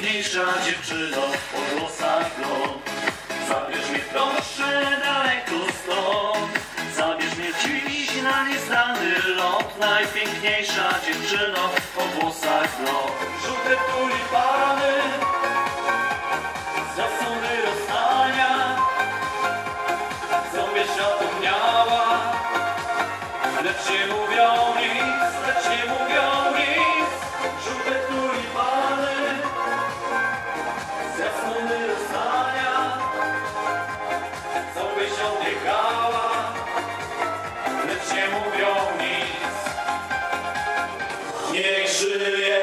najpiękniejsza dziewczyno po włosach blond. Zabierz mnie proszę daleko stąd, zabierz mnie dziś na nieznany lot. Najpiękniejsza dziewczyno po włosach blond. Żółte tulipany. Yeah.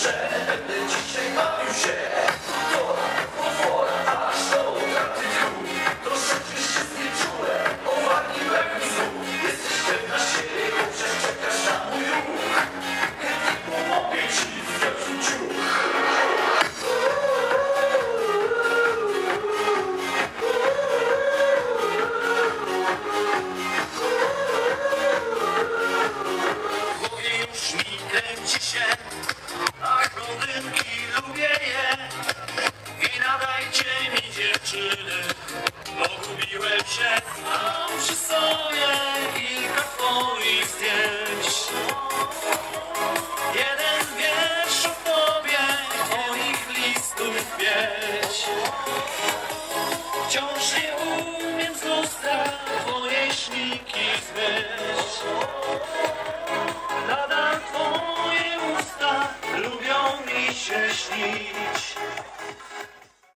Shit. przyczyny Pogubiłem się sam przy sobie Kilka twoich zdjęć. Jeden wiersz o tobie Twoich listów pięć